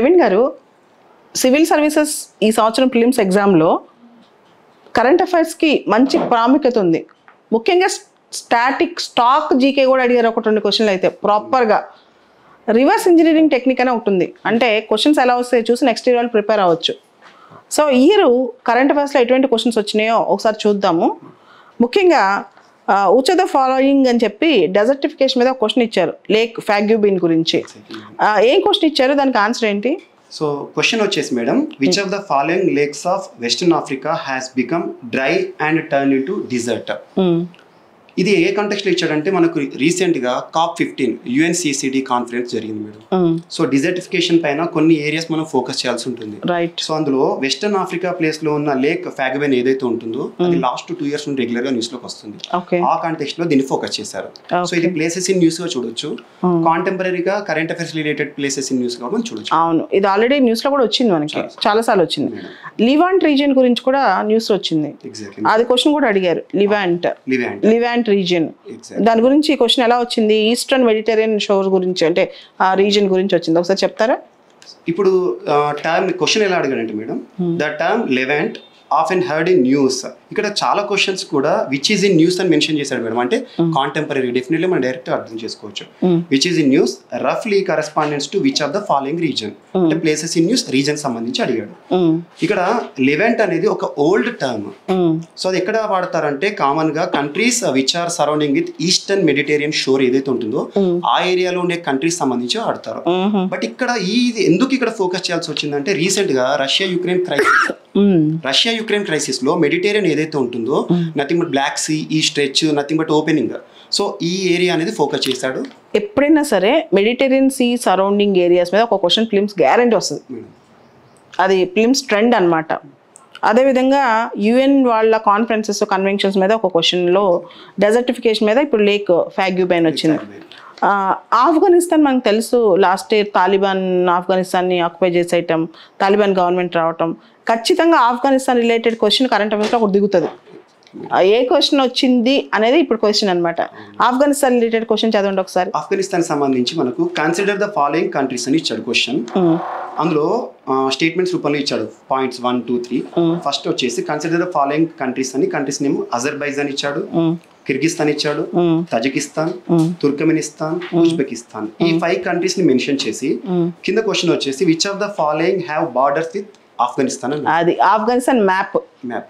ప్రవీణ్ గారు civil services ఈ సంవత్సరం ప్రిలిమ్స్ ఎగ్జామ్లో కరెంట్ అఫైర్స్కి మంచి ప్రాముఖ్యత ఉంది. ముఖ్యంగా స్టాటిక్ స్టాక్ జీకే కూడా అడిగారు ఒకటి రెండు క్వశ్చన్లు అయితే ప్రాపర్గా. రివర్స్ ఇంజనీరింగ్ టెక్నిక్ అనే ఉంటుంది అంటే క్వశ్చన్స్ ఎలా వస్తాయో చూసి నెక్స్ట్ ఇయర్ వాళ్ళు ప్రిపేర్ అవ్వచ్చు. సో ఇయర్ కరెంట్ అఫైర్స్లో ఎటువంటి క్వశ్చన్స్ వచ్చినాయో ఒకసారి చూద్దాము. ముఖ్యంగా ఉచ ద ఫాలోయింగ్ అని చెప్పి డెజర్టిఫికేషన్ మీద క్వశ్చన్ ఇచ్చారు లేక్ ఫ్యాగ్యూబిన్ గురించి. ఏం క్వశ్చన్ ఇచ్చారు? దానికి ఆన్సర్ ఏంటి? సో క్వశ్చన్ వచ్చేసి madam which of the following lakes of western Africa has become dry and turn into desert. ఇది ఏ context లో ఇచ్చాడంటే మనకు రీసెంట్గా కాప్ ఫిఫ్టీన్ యుఎన్సిసిడి కాన్ఫరెన్స్ జరిగింది మేడం. సో డిజర్టిఫికేషన్ పైన కొన్ని ఏరియాస్ మనం ఫోకస్ చేయాల్సి ఉంటుంది. రైట్ సో అందులో వెస్టర్న్ ఆఫ్రికా ప్లేస్లో ఉన్న లేక్ ఫ్యాగబెన్ ఏదైతే ఉంటుందో అది లాస్ట్ టూ ఇయర్స్ నుండి రెగ్యులర్గా న్యూస్లోకి వస్తుంది. ఆ కాంటెక్స్ట్లో దీన్ని ఫోకస్ చేశారు. సో ఇది ప్లేసెస్ ఇన్ న్యూస్గా చూడొచ్చు. కాంటెంపరీగా current affairs related places in న్యూస్గా మనం చూడొచ్చు. అవును. ఇది ఆల్రెడీ న్యూస్లో కూడా వచ్చింది మనకి. చాలా సార్లు వచ్చింది. లివాంట్ రీజియన్ గురించి కూడా న్యూస్ వచ్చింది. అది క్వశ్చన్ కూడా అడిగారు. లివాంట్ లివాంట్ రీజియన్ దాని గురించి క్వశ్చన్ ఎలా వచ్చింది? ఈస్టర్న్ మెడిటేరియన్ షోర్ గురించి అంటే ఆ రీజియన్ గురించి వచ్చింది. ఒకసారి చెప్తారా? ఇప్పుడు టర్మ్ క్వశ్చన్ ఎలా అడిగాడంటే మేడం ద టర్మ్ లెవెంట్ ఆఫ్ అండ్ హర్డ్ ఇన్ న్యూస్ ఇక్కడ చాలా క్వశ్చన్స్ కూడా విచ్ ఈజ్ ఇన్ న్యూస్ అని మెన్షన్ చేశాడు మేడం. అంటే కాంటెంపరీ డెఫినెట్లీ మనం డైరెక్ట్ అర్థం చేసుకోవచ్చు. Which is in news రఫ్లీ correspondence to which of the following region అంటే ప్లేసెస్ ఇన్ న్యూస్ రీజన్ సంబంధించి అడిగాడు. ఇక్కడ లెవెంట్ అనేది ఒక ఓల్డ్ టర్మ్. సో అది ఎక్కడ వాడతారంటే కామన్గా countries which are surrounding with eastern Mediterranean shore ఏదైతే ఉంటుందో ఆ ఏరియాలో ఉండే కంట్రీస్ సంబంధించి వాడతారు. బట్ ఇక్కడ ఈ ఇది ఎందుకు ఇక్కడ ఫోకస్ చేయాల్సి వచ్చిందంటే రీసెంట్గా Russia Ukraine crisis. Russia Ukraine క్రైసిస్లో Mediterranean ఏదైతే ఉంటుందో నథింగ్ బట్ బ్లాక్ సీ ఈ stretch nothing but opening so ఈ ఏరియా అనేది ఫోకస్ చేశాడు ఎప్పుడైనా సరే మెడిటేరియన్ సీ సరౌండింగ్ ఏరియాస్ మీద ఒక క్వశ్చన్ ఫిలిమ్స్ గ్యారంటీ వస్తుంది. అది ఫిలిమ్స్ ట్రెండ్ అనమాట అదేవిధంగా యుఎన్ వాళ్ళ కాన్ఫరెన్సెస్ కన్వెన్షన్స్ మీద ఒక క్వశ్చన్లో డెజర్టిఫికేషన్ మీద ఇప్పుడు లేక్ ఫ్యాగ్యూబైన్ వచ్చింది. ఆఫ్ఘనిస్తాన్ మనకు తెలుసు లాస్ట్ ఇయర్ తాలిబాన్ ఆఫ్ఘనిస్తాన్ని ఆక్యుపై చేసేయటం తాలిబాన్ గవర్నమెంట్ రావటం. ఖచ్చితంగా ఆఫ్ఘనిస్తాన్ రిలేటెడ్ క్వశ్చన్ కరెంట్ అఫైర్స్లో ఒకటి దిగుతుంది. ఏ క్వశ్చన్ వచ్చింది అనేది ఇప్పుడు క్వశ్చన్ అనమాట ఆఫ్ఘనిస్తాన్ రిలేటెడ్ క్వశ్చన్ చదవండి ఒకసారి. ఆఫ్ఘనిస్తాన్ సంబంధించి మనకు కన్సిడర్ ద ఫాలోయింగ్ కంట్రీస్ అని ఇచ్చాడు క్వశ్చన్ అందులో స్టేట్మెంట్స్ రూపంలో ఇచ్చాడు. Points one two three first వచ్చేసి కన్సిడర్ ద ఫాలోయింగ్ కంట్రీస్ అని కంట్రీస్ నేమ్ అజర్బైజాన్ ఇచ్చాడు. కిర్గిస్తాన్ ఇచ్చాడు. తజికిస్తాన్ తుర్కమెనిస్తాన్ ఉజ్బెకిస్తాన్ ఈ ఫైవ్ కంట్రీస్ని మెన్షన్ చేసి. కింద క్వశ్చన్ వచ్చేసి which of the following have borders with Afghanistan అది ఆఫ్ఘనిస్తాన్ మ్యాప్.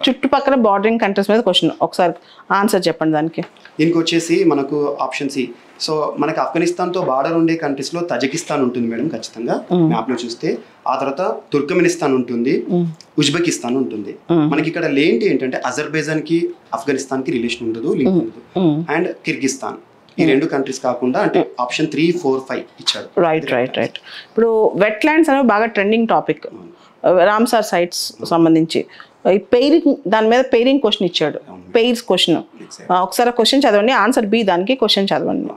చుట్టుపక్కల బార్డరింగ్ కంట్రీస్ మీద క్వశ్చన్ ఒకసారి ఆన్సర్ చెప్పండి దానికి. దీనికి వచ్చేసి మనకు ఆప్షన్ సి సో మనకి ఆఫ్ఘనిస్తాన్తో బార్డర్ ఉండే కంట్రీస్లో తజికిస్తాన్ ఉంటుంది మేడం ఖచ్చితంగా. మ్యాప్లో చూస్తే. ఆ తర్వాత తుర్కమెనిస్తాన్ ఉంటుంది. ఉజ్బెకిస్తాన్ ఉంటుంది. మనకి ఇక్కడ లేంటి ఏంటంటే అజర్బైజాన్కి ఆఫ్ఘనిస్తాన్కి రిలేషన్ ఉండదు. లింక్ ఉండదు. And Kyrgyzstan. ఈ రెండు కంట్రీస్ కాకుండా అంటే ఆప్షన్ త్రీ ఫోర్ ఫైవ్ ఇచ్చాడు. రైట్ రైట్ రైట్ ఇప్పుడు వెట్ ల్యాండ్స్ అనేవి బాగా ట్రెండింగ్ టాపిక్ రామ్సార్ సైట్స్ సంబంధించి. ఈ పెయిరింగ్ దాని మీద పెయిరింగ్ క్వశ్చన్ ఇచ్చాడు. పెయిర్స్ క్వశ్చన్ ఒకసారి క్వశ్చన్ చదవండి. ఆన్సర్ బి దానికి క్వశ్చన్ చదవండి.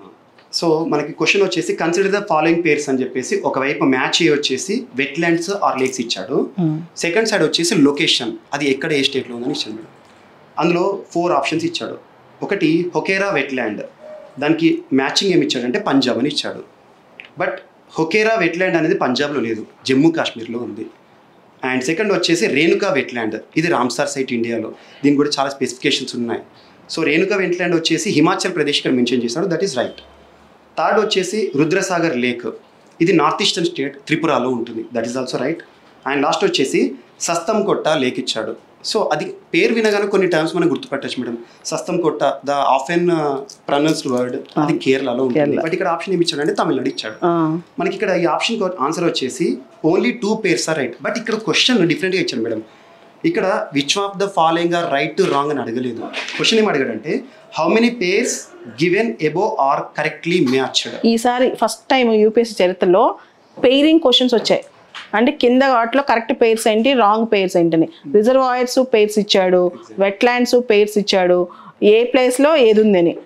సో మనకి క్వశ్చన్ వచ్చేసి కన్సిడర్ ద ఫాలోయింగ్ పేర్స్ అని చెప్పేసి ఒకవైపు మ్యాచ్ ఏ వచ్చేసి వెట్లాండ్స్ ఆర్ లేక్స్ ఇచ్చాడు. సెకండ్ సైడ్ వచ్చేసి లొకేషన్ అది ఎక్కడ ఏ స్టేట్లో ఉందని ఇచ్చాడు. అందులో ఫోర్ ఆప్షన్స్ ఇచ్చాడు. ఒకటి హొకేరా వెట్లాండ్ దానికి మ్యాచింగ్ ఏమి ఇచ్చాడంటే పంజాబ్ అని ఇచ్చాడు. బట్ హొకేరా వెట్లాండ్ అనేది పంజాబ్లో లేదు. జమ్మూ కాశ్మీర్లో ఉంది. అండ్ సెకండ్ వచ్చేసి రేణుకా వెట్లాండ్ ఇది రామ్సార్ సైట్ ఇండియాలో. దీని కూడా చాలా స్పెసిఫికేషన్స్ ఉన్నాయి. సో రేణుకా వెట్లాండ్ వచ్చేసి హిమాచల్ ప్రదేశ్ ఇక్కడ మెన్షన్ చేశాడు దట్ ఈస్ రైట్ థర్డ్ వచ్చేసి రుద్రసాగర్ లేక్. ఇది నార్త్ ఈస్టర్న్ స్టేట్ త్రిపురలో ఉంటుంది. That is also right and last వచ్చేసి సస్తం కొట్ట లేక్ ఇచ్చాడు. సో అది పేరు వినగానే కొన్ని టర్మ్స్ మనం గుర్తుపెట్టచ్చు madam Sasthamkotta the often ప్రనౌన్స్డ్ word అది కేరళలో ఉంటుంది. బట్ ఇక్కడ ఆప్షన్ ఏమి ఇచ్చాడు అంటే తమిళనాడు ఇచ్చాడు. మనకి ఇక్కడ ఈ ఆప్షన్ ఆన్సర్ వచ్చేసి only two pairs are right but ఇక్కడ క్వశ్చన్ డిఫరెంట్గా ఇచ్చాడు మేడం ఇక్కడ which of the following are right to wrong అని అడగలేదు. క్వశ్చన్ ఏం అడిగాడంటే how many pairs given above are correctly matched ఈసారి ఫస్ట్ టైం యూపీఎస్సీ చరిత్రలో పెయిరింగ్ క్వశ్చన్స్ వచ్చాయి. అంటే కింద వాటిలో కరెక్ట్ పేర్స్ ఏంటి? రాంగ్ పేర్స్ ఏంటని. రిజర్వాయర్స్ పేర్స్ ఇచ్చాడు. వెట్లాండ్స్ పేర్స్ ఇచ్చాడు. ఏ ప్లేస్లో ఏది ఉందని.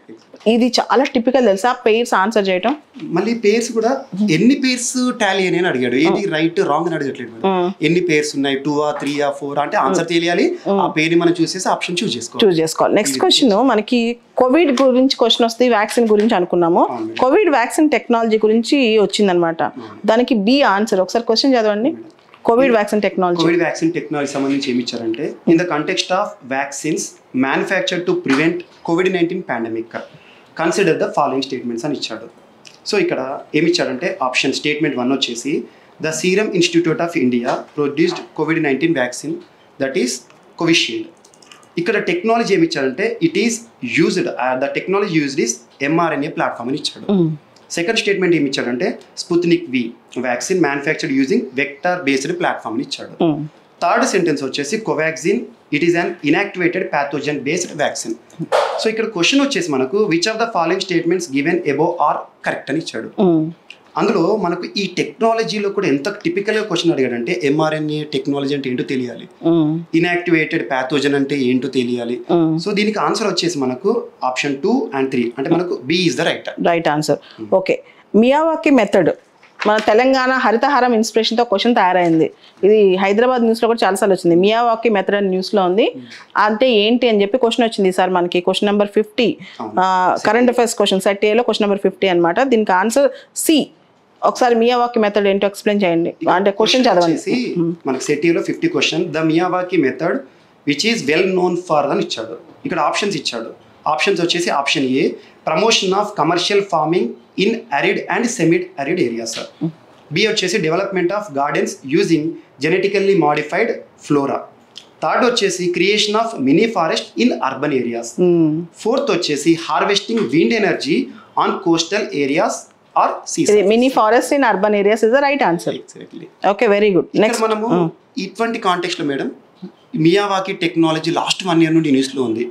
ఇది చాలా టిపికల్ తెలుసా? పెయిర్స్ ఆన్సర్ చేయటం? మళ్ళీ పేర్స్ కూడా ఎన్ని పేర్స్ టాలీ అని అని అడిగాడు. ఏంటి రైట్ రాంగ్ అని అడగట్లేదు. ఎన్ని పేర్స్ ఉన్నాయి? టూ ఆ త్రీ ఆ ఫోర్ అంటే ఆన్సర్ తెలియాలి. ఆ. పేరుని మనం చూసేసి ఆప్షన్ చూస్ చేసుకోవాలి. చూస్ చేసుకోవాలి. నెక్స్ట్ క్వశ్చన్ మనకి కోవిడ్ గురించి క్వశ్చన్ వస్తే వ్యాక్సిన్ గురించి అనుకున్నాము. కోవిడ్ వ్యాక్సిన్ టెక్నాలజీ గురించి వచ్చిందనమాట. దానికి బి ఆన్సర్ ఒకసారి క్వశ్చన్ చదవండి. Covid vaccine technology. Covid vaccine technology సంబంధించి ఏమి ఇచ్చారంటే in the context of vaccines manufacture to prevent covid nineteen pandemic. Consider the following statements అని ఇచ్చాడు. సో ఇక్కడ ఏమి ఇచ్చాడంటే ఆప్షన్ స్టేట్మెంట్ వన్ వచ్చేసి the serum institute of India produced covid nineteen vaccine that is Covishield. ఇక్కడ technology ఏమి ఇచ్చాడంటే it is used the technology used is mRNA platform అని ఇచ్చాడు. సెకండ్ స్టేట్మెంట్ ఏమి ఇచ్చాడంటే Sputnik V vaccine manufactured using vector based platform అని ఇచ్చాడు. Third sentence వచ్చేసి Covaxin it is an inactivated pathogen based vaccine so ఇక్కడ క్వశ్చన్ వచ్చేసి మనకు which of the following statements given above are correct అని ఇచ్చాడు. అందులో మనకు ఈ టెక్నాలజీలో కూడా ఎంత టిపికల్గా క్వశ్చన్ అడిగాడంటే ఎంఆర్ఎన్ఏ టెక్నాలజీ అంటే ఏంటో తెలియాలి. ఇనాక్టివేటెడ్ ప్యాథోజన్ అంటే ఏంటో తెలియాలి. సో దీనికి ఆన్సర్ వచ్చేసి మనకు ఆప్షన్ టూ అండ్ త్రీ అంటే మనకు B is the right right answer okay Miyawaki method మన తెలంగాణ హరితహారం ఇన్స్పిరేషన్తో క్వశ్చన్ తయారైంది. ఇది హైదరాబాద్ న్యూస్లో కూడా చాలాసార్లు వచ్చింది. మియావాకి మెథడ్ అని న్యూస్లో ఉంది. అంటే ఏంటి అని చెప్పి క్వశ్చన్ వచ్చింది సార్ మనకి. Question number fifty current affairs question set ఏలో క్వశ్చన్ నెంబర్ ఫిఫ్టీ అనమాట దీనికి ఆన్సర్ సి ఒకసారి మియావాకి మెథడ్ ఏంటో ఎక్స్ప్లెయిన్ చేయండి. అంటే క్వశ్చన్ చదవండి. మనకి సెటీలో fifty question the Miyawaki method which is well known for అని ఇచ్చాడు. ఇక్కడ ఆప్షన్స్ ఇచ్చాడు. ఆప్షన్స్ వచ్చేసి option A promotion of commercial farming in arid and semi arid areas B వచ్చేసి development of gardens using genetically modified flora third వచ్చేసి creation of mini forest in urban areas fourth వచ్చేసి harvesting wind energy on coastal areas or C mini forest in urban areas is the right answer. Exactly okay very good. Next. మనము ఇటువంటి కాంటెక్స్ట్లో madam Miyawaki technology last one year నుండి న్యూస్లో ఉంది.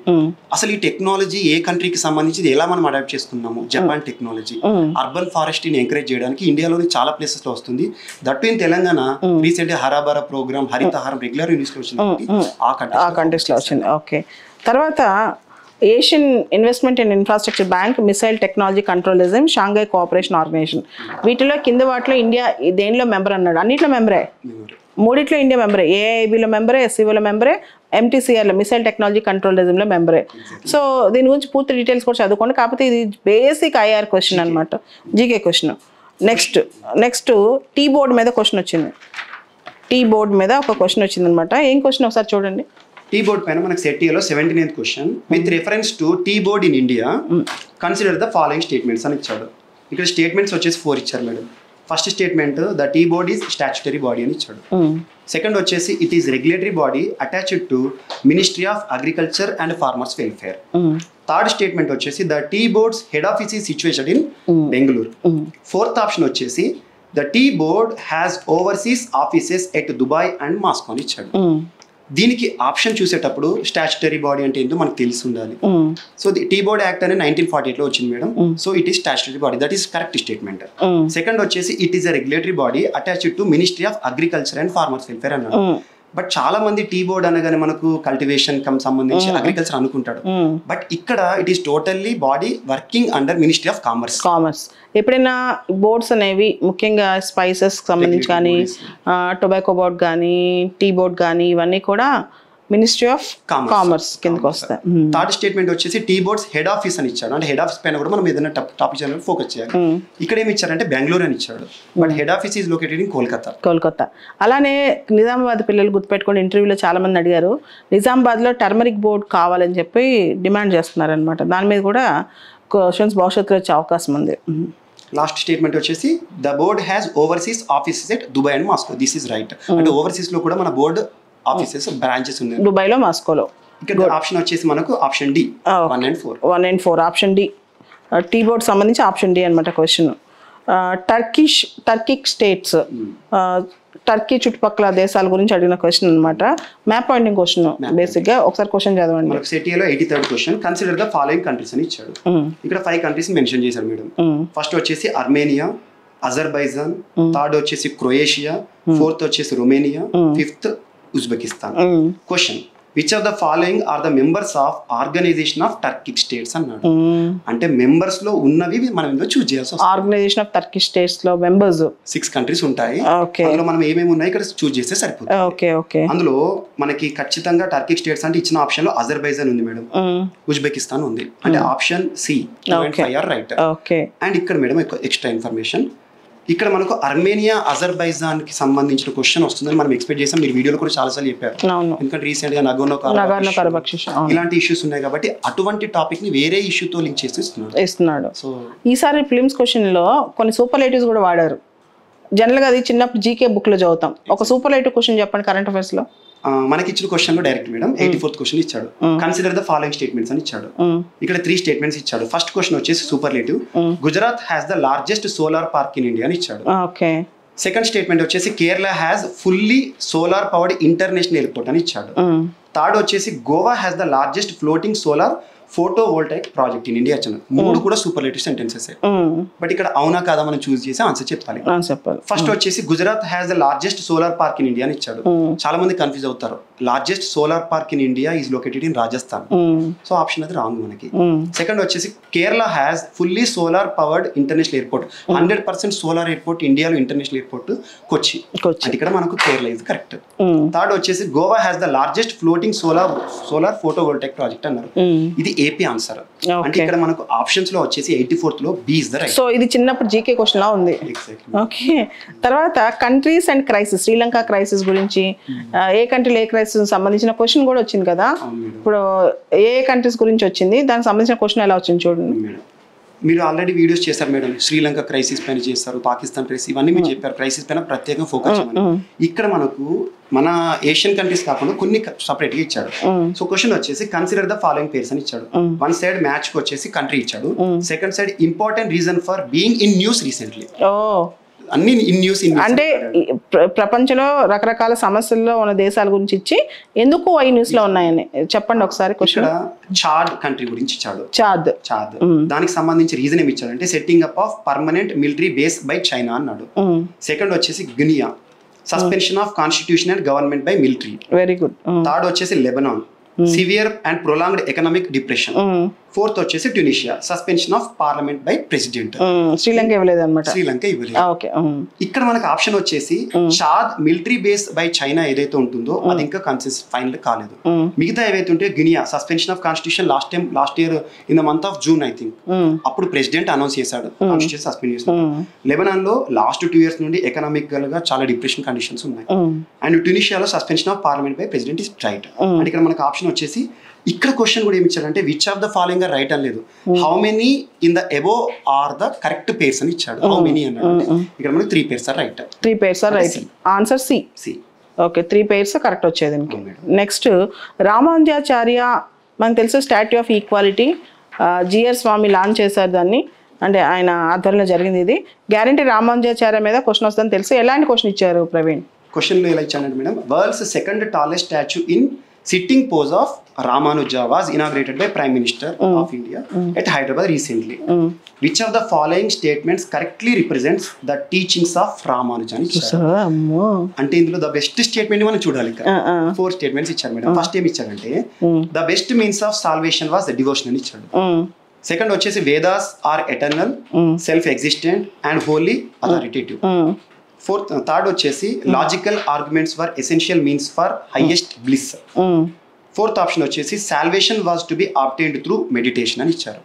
అసలు ఈ technology ఏ కంట్రీకి సంబంధించి ఎలా మనం అడాప్ట్ చేసుకున్నాము? జపాన్ టెక్నాలజీ అర్బన్ ఫారెస్ట్ని ఎంకరేజ్ చేయడానికి ఇండియాలోని చాలా ప్లేసెస్లో వస్తుంది. దట్ ఇన్ తెలంగాణ రీసెంట్ హరాబరా ప్రోగ్రామ్ హరితహారం రెగ్యులర్ న్యూస్లో వచ్చింది ఆ కంట్రీ కంటెస్ట్లో వచ్చింది. ఓకే. తర్వాత Asian investment and infrastructure bank missile technology కంట్రోలిజం Shanghai cooperation organisation వీటిలో కింద వాటిలో ఇండియా దేనిలో మెంబర్ అన్నాడు? అన్నిట్లో మెంబరే మూడిట్లో ఇండియా మెంబరే ఏఐబిలో మెంబరే ఎస్సీఓలో మెంబరే ఎంటీసీఆర్లో మిసైల్ టెక్నాలజీ కంట్రోలిజంలో మెంబరే సో దీని గురించి పూర్తి డీటెయిల్స్ కూడా చదువుకోండి. కాకపోతే ఇది బేసిక్ ఐఆర్ క్వశ్చన్ అనమాట GK question next next tea board మీద క్వశ్చన్ వచ్చింది. టీ బోర్డ్ మీద ఒక క్వశ్చన్ వచ్చింది అనమాట ఏం క్వశ్చన్ ఒకసారి చూడండి. టీ బోర్డ్ పైన మనకి సెటీలో seventy ninth question with reference to tea board in India consider the following statements అని ఇచ్చాడు. ఇక్కడ స్టేట్మెంట్స్ వచ్చేసి ఫోర్ ఇచ్చారు madam. First statement the tea board is statutory body అని ఇచ్చాడు. సెకండ్ వచ్చేసి it is regulatory body attached to ministry of agriculture and farmers welfare third statement వచ్చేసి the tea boards head office ఈ situation in Bengaluru fourth option వచ్చేసి the tea board has overseas offices at Dubai and Moscow అని ఇచ్చాడు. దీనికి option చూసేటప్పుడు statutory body అంటే ఏంటో మనకు తెలిసి ఉండాలి so the tea board act అనేది నైన్టీన్ ఫార్టీ ఎయిట్లో వచ్చింది madam. So it is statutory body that is correct statement second వచ్చేసి it is a regulatory body attached to ministry of agriculture and farmers welfare అన్నాడు. But చాలా మంది tea board అనగానే మనకు cultivation cum సంబంధించి agriculture అనుకుంటాడు బట్ ఇక్కడ it is totally body working under ministry of commerce commerce ఎప్పుడైనా బోర్డ్స్ అనేవి ముఖ్యంగా స్పైసెస్ సంబంధించి కానీ టొబాకో బోర్డ్ కానీ టీ బోర్డ్ కానీ ఇవన్నీ కూడా మినిస్ట్రీ ఆఫ్. కామర్స్ కిందకి వస్తాయి. థర్డ్ స్టేట్మెంట్ వచ్చేసి టీ బోర్డ్స్ హెడ్ ఆఫీస్ అని ఇచ్చాడు. అంటే హెడ్ ఆఫీస్ పైన కూడా మనం ఏదైనా టాపిక్ అనేది ఫోకస్ చేయాలి. ఇక్కడ ఏమి ఇచ్చారంటే బెంగళూరు అని ఇచ్చాడు. But head office is located in Kolkata Kolkata. అలానే నిజామాబాద్ పిల్లలు గుర్తుపెట్టుకుని ఇంటర్వ్యూలో చాలా మంది అడిగారు నిజామాబాద్లో టర్మరిక్ బోర్డ్ కావాలని చెప్పి డిమాండ్ చేస్తున్నారనమాట దాని మీద కూడా క్వశ్చన్స్ భవిష్యత్తులో వచ్చే అవకాశం ఉంది. లాస్ట్ స్టేట్మెంట్ వచ్చేసి the board has overseas offices at Dubai and Moscow this is right అంటే ఓవర్సీస్లో కూడా మన బోర్డ్ ఆఫీసెస్ బ్రాంచెస్ ఉన్నాయి. దుబాయ్లో మాస్కోలో ఇక్కడ ఆప్షన్ వచ్చేసి మనకు option D. One and four one and four option D. Tea board సంబంధించి ఆప్షన్ డి అనమాట question Turkish Turkic states Turkey చుట్టుపక్కల దేశాల గురించి అడిగిన క్వశ్చన్ అనమాట మ్యాప్ పాయింటింగ్ క్వశ్చన్ బేసిక్గా ఒకసారి క్వశ్చన్ చదవండి. మనకు సెటియాలో eighty third question consider the following countries అని ఇచ్చాడు. ఇక్కడ ఫైవ్ కంట్రీస్ మెన్షన్ చేశారు మేడం. ఫస్ట్ వచ్చేసి అర్మేనియా అజర్బైజాన్ థర్డ్ వచ్చేసి క్రొయేషియా ఫోర్త్ వచ్చేసి Romania fifth Uzbekistan question which of the following are the members of organization of Turkic states అన్నాడు అంటే మెంబర్స్లో ఉన్నవి మనం ఇందులో చూస్ చేయాల్సి వస్తుంది. ఆర్గనైజేషన్ ఆఫ్ టర్కీ స్టేట్స్లో మెంబర్స్ సిక్స్ కంట్రీస్ ఉంటాయి. అందులో మనం ఏమేమి ఉన్నాయి ఇక్కడ చూస్ చేస్తే సరిపోతుంది. ఓకే ఓకే అందులో మనకి ఖచ్చితంగా టర్కిక్ స్టేట్స్ అంటే ఇచ్చిన ఆప్షన్లో అజర్బైజాన్ ఉంది మేడం. ఉజ్బెకిస్తాన్ ఉంది. అంటే option C right okay and ఇక్కడ మేడం ఎక్స్ట్రా ఇన్ఫర్మేషన్ ఇక్కడ మనకు అర్మేనియా అజర్బైజాన్కి సంబంధించిన క్వశ్చన్ వస్తుందని మనం ఎక్స్పెక్ట్ చేసాం. మీరు వీడియోలో కూడా చాలాసార్లు చెప్పారు. అవును. ఎందుకంటే రీసెంట్గా నగోనో ఇలాంటి ఇష్యూస్ ఉన్నాయి కాబట్టి అటువంటి టాపిక్ని వేరే ఇష్యూతో లింక్ ఇస్తున్నారు ఇస్తున్నాడు. సో ఈసారి ఫిలిమ్స్ క్వశ్చన్లో కొన్ని సూపర్లైటివ్స్ కూడా వాడారు. జనరల్గా అది చిన్నప్పుడు జీకే బుక్లో చదువుతాం. ఒక సూపర్లైటివ్ క్వశ్చన్ చెప్పండి కరెంట్ అఫైర్స్లో. మనకి ఇచ్చిన క్వశ్చన్లో direct madam eighty fourth question ఇచ్చాడు. కన్సిడర్ ద ఫాలోయింగ్ స్టేట్మెంట్స్ అని ఇచ్చాడు. ఇక్కడ త్రీ స్టేట్మెంట్స్ ఇచ్చాడు. ఫస్ట్ క్వశ్చన్ వచ్చేసి superlative Gujarat has the largest solar park in India అని ఇచ్చాడు. సెకండ్ స్టేట్మెంట్ వచ్చేసి Kerala has fully solar powered international airport అని ఇచ్చాడు. థర్డ్ వచ్చేసి Goa has the largest floating solar photovoltaic project in India ఇచ్చాను మూడు కూడా సూపర్లేటివ్ సెంటెన్సెస్ బట్ ఇక్కడ అవునా కాదా మనం చూస్ చేసి ఆన్సర్ చెప్పాలి. ఫస్ట్ వచ్చేసి Gujarat has the largest solar park in India అని ఇచ్చాడు. చాలా మంది కన్ఫ్యూజ్ అవుతారు. Largest solar park in India is located in Rajasthan so option అది రాంగ్ మనకి. సెకండ్ వచ్చేసి Kerala has fully solar powered international airport hundred percent solar airport ఇండియాలో international airport Kochi అంటే ఇక్కడ మనకు కేరళ ఇది కరెక్ట్ థర్డ్ వచ్చేసి Goa has the largest floating solar solar photovoltaic project అన్నారు ఇది ఏపీ ఆన్సర్ అంటే ఇక్కడ మనకు ఆప్షన్స్లో వచ్చేసి eighty ఫోర్త్లో B is the right so ఇది చిన్నప్పుడు జీకే క్వశ్చన్ లా ఉంది. ఓకే తర్వాత countries and crisis Sri Lanka crisis గురించి ఆ, ఏ కంట్రీలో ఏ క్రైసిస్ సంబంధించిన క్వశ్చన్ కూడా వచ్చింది కదా? ఇప్పుడు ఏ కంట్రీస్ గురించి వచ్చింది? దానికి సంబంధించిన క్వశ్చన్ ఎలా వచ్చింది చూడండి. మీరు ఆల్రెడీ వీడియోస్ చేశారు మేడం. శ్రీలంక క్రైసిస్ పైన చేస్తారు పాకిస్తాన్ క్రైసిస్ ఇవన్నీ మీరు చెప్పారు. క్రైసిస్ పైన ప్రత్యేకంగా ఫోకస్ ఇక్కడ మనకు మన ఏషియన్ కంట్రీస్ కాకుండా కొన్ని సపరేట్గా ఇచ్చాడు. సో క్వశ్చన్ వచ్చేసి కన్సిడర్ ద ఫాలోయింగ్ పేర్స్ అని ఇచ్చాడు. వన్ సైడ్ మ్యాచ్కి వచ్చేసి కంట్రీ ఇచ్చాడు. Second side important reason for being in news recently అన్ని న్యూస్ ఇన్ అంటే ప్రపంచంలో రకరకాల సమస్యల్లో ఉన్న దేశాల గురించి ఇచ్చి ఎందుకు ఈ న్యూస్లో ఉన్నాయని? చెప్పండి ఒకసారి క్వశ్చన్. చాడ్ కంట్రీ గురించి ఇచ్చాడు. చాద్. చాద్. దానికి సంబంధించి రీజన్ ఏమి ఇచ్చాడంటే setting up of permanent military base by China అన్నాడు. సెకండ్ వచ్చేసి Guinea suspension of constitution and government by military very good third వచ్చేసి Lebanon severe and prolonged economic depression fourth వచ్చేసి Tunisia. Suspension of parliament by president Sri Lanka ఇవ్వలేదు. అనమాట శ్రీలంక ఇవ్వలేదు ఇక్కడ మనకు option వచ్చేసి Chad military base by China ఏదైతే ఉంటుందో అది ఇంకా కన్సిస్ ఫైనల్ కాలేదు. మిగతా ఏవైతే ఉంటే Guinea suspension of constitution last time last year in the month of June I think అప్పుడు ప్రెసిడెంట్ అనౌన్స్ చేశాడు. కాన్స్టిట్యూషన్ సస్పెండ్ చేసినాడు లెబనాన్లో లాస్ట్ టూ ఇయర్స్ నుండి ఎకనామికల్గా చాలా డిప్రెషన్ కండిషన్స్ ఉన్నాయి. And ట్యూనిషియాలో suspension of parliament by president is right అంటే ఇక్కడ మనకు ఆప్షన్ వచ్చేసి ఇక్కడ క్వశ్చన్ కూడా ఏమి ఇచ్చాడంటే which of the following are right అని లేదు how many in the above are the correct pairs అని ఇచ్చాడు. హౌ మెనీ అన్నాడు అంటే ఇక్కడ మనకు three pairs are right three pairs are right answer C C okay three pairs correct వచ్చేది. Next Ramanujacharya మనకు తెలుసు statue of equality Jeeyar Swamy launch చేశారు దాన్ని. అంటే ఆయన ఆధ్వర్యంలో జరిగింది ఇది. గ్యారంటీ రామానుజాచార్య మీద క్వశ్చన్ వస్తుందని తెలుసు. ఎలాంటి క్వశ్చన్ ఇచ్చారు ప్రవీణ్? క్వశ్చన్ ఎలా ఇచ్చానంటే madam world's second tallest statue in sitting pose of Ramanuja was inaugurated by prime minister of India at Hyderabad recently which of the following statements correctly represents the teachings of Ramanuja అంటే ఇందులో the best statement మనం చూడాలి. Four statements ఇచ్చారు madam. First ఏమి ఇచ్చారంటే the best means of salvation was devotion అని ఇచ్చాడు. Second వచ్చేసి Vedas are eternal self existent and holy authoritative fourth third వచ్చేసి logical arguments for essential means for highest bliss. Fourth option వచ్చేసి salvation was to be obtained through meditation అని ఇచ్చారు.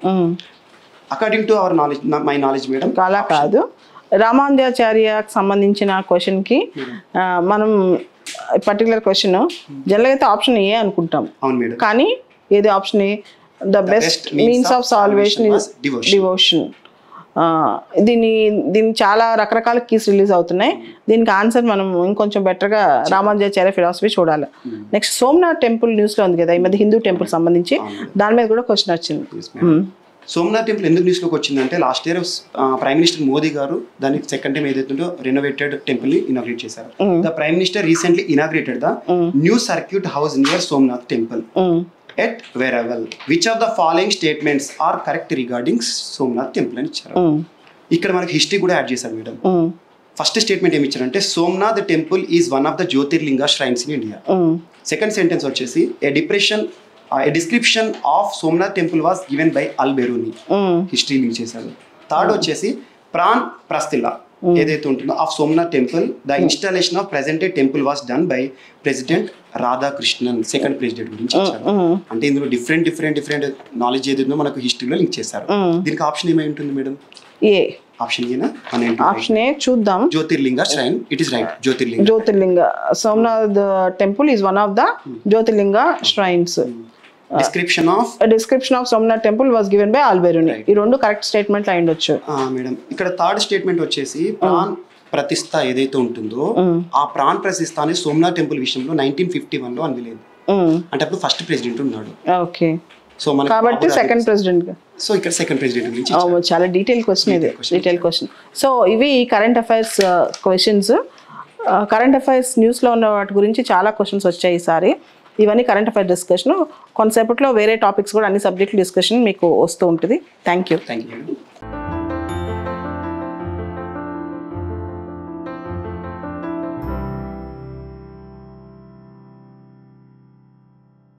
According to our knowledge my knowledge madam అలా కాదు. రామానుజాచార్యకు సంబంధించిన క్వశ్చన్కి మనం పర్టికులర్ క్వశ్చన్ జనరల్గా అయితే ఆప్షన్ ఏ అనుకుంటాం. అవును మేడం. కానీ ఏది option A? The best means of salvation. Devotion. దీని దీని చాలా రకరకాల కీస్ రిలీజ్ అవుతున్నాయి. దీనికి ఆన్సర్ మనం ఇంకొంచెం బెటర్గా రామానుజాచార్య ఫిలాసఫీ చూడాలి. నెక్స్ట్ సోమనాథ్ టెంపుల్ న్యూస్లో ఉంది కదా ఈ మధ్య హిందూ టెంపుల్ సంబంధించి. దాని మీద కూడా క్వశ్చన్ వచ్చింది. సోమనాథ్ టెంపుల్ ఎందుకు న్యూస్లోకి వచ్చిందంటే last year prime minister Modi garu దానికి సెకండ్ టైం ఏదైతుందో రెనోవేటెడ్ టెంపుల్ని ఇనాగ్రేట్ చేశారు. The prime minister recently inaugurated the new circuit house near Somnath temple. At Veraval which of the following statements are correct regarding Somnath temple అని ఇచ్చారు ఇక్కడ మనకి history కూడా add చేశారు మేడం ఫస్ట్ స్టేట్మెంట్ ఏమి ఇచ్చారంటే Somnath temple is one of the Jyotirlinga shrines in India second sentence వచ్చేసి a depression a description of Somnath temple was given by Al Beruni history link చేశారు. Third వచ్చేసి ప్రాన్ ప్రస్తిల్లా ఏదైతే ఉంటుందో of Somnath temple the installation of presented temple was done by president Radhakrishnan second president గురించి అంటే ఇందులో డిఫరెంట్ డిఫరెంట్ డిఫరెంట్ నాలెడ్జ్ ఏదైతే మనకు హిస్టరీలో లింక్ చేశారు. దీనికి ఆప్షన్ ఏమై ఉంటుంది మేడం ఏ? ఆప్షన్ ఏనా? Option A? చూద్దాం. Jyotirlinga shrine it is right Jyotirlinga. Jyotirlinga. Somnath temple is one of the Jyotirlinga shrines. Description of description of Somnath temple was given by Albiruni ఈ రెండు correct statement అయి ఉండొచ్చు madam. ఇక్కడ third statement వచ్చేసి PRAN ప్రతిష్ట ఏదైతే ఉంటుందో ఆ ప్రాన్ ప్రతిష్ట అనేది సోమనాథ్ టెంపుల్ విషయంలో నైన్టీన్ ఫిఫ్టీ వన్లో అనలేదు అంటే అప్పుడు ఫస్ట్ ప్రెసిడెంట్ ఉన్నాడు. ఓకే సో మన కాబట్టి సెకండ్ ప్రెసిడెంట్ సో ఇక్కడ సెకండ్ ప్రెసిడెంట్ గురించి చాలా డీటెయిల్ క్వశ్చన్ ఇది. డీటెయిల్ క్వశ్చన్ సో ఇవి current affairs questions current affairs న్యూస్లో ఉన్న వాటి గురించి చాలా క్వశ్చన్స్ వచ్చాయి ఈసారి. ఇవన్నీ కరెంట్ అఫైర్ డిస్కషన్ కొంతసేపట్లో వేరే టాపిక్స్ కూడా అన్ని సబ్జెక్టులు డిస్కషన్ మీకు వస్తూ ఉంటుంది. Thank you thank you